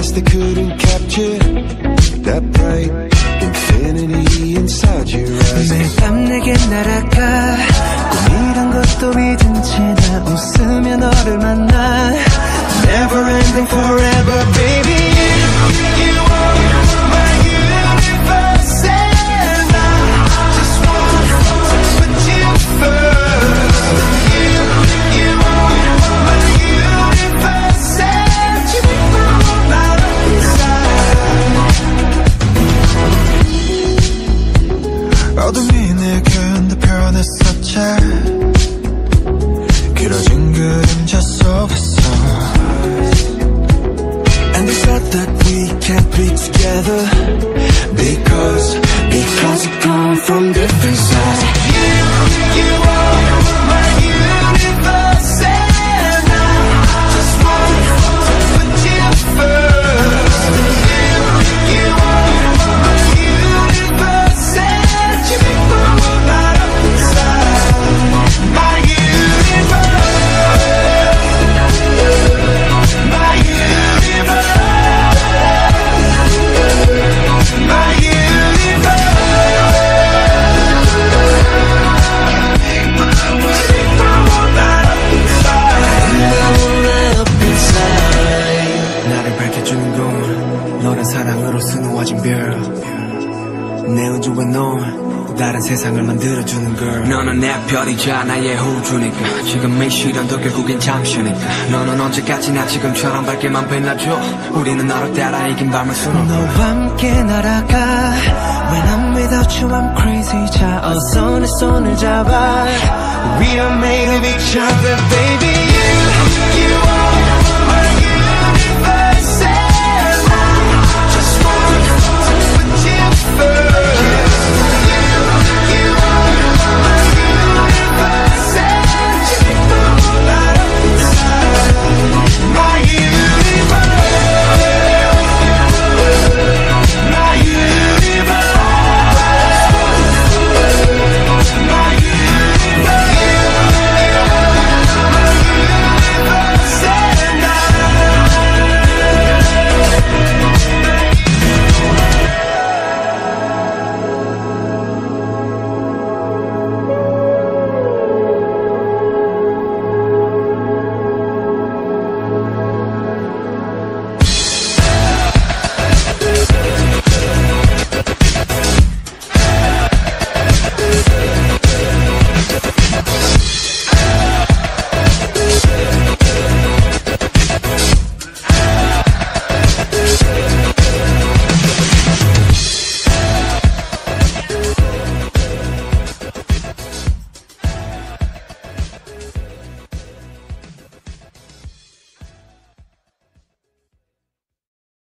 paradise they couldn't capture. That bright infinity inside your eyes. 매일 밤 내게 날아가 꿈이란 것도 믿은 채나 웃으며 너를 만나 Never ending forever, Be 수놓아진 별내 우주에 넌 다른 세상을 만들어주는 걸 너는 내 별이자 나의 호주니까. 지금 이 시련도 결국엔 잠시니까. 너는 언제까지나 지금처럼 밝게만 빛나줘. 우리는 너를 따라 이긴 밤을 수놓아 너와 함께 날아가. When I'm without you I'm crazy. 자 어서 내 손을 잡아. We are made of each other, baby.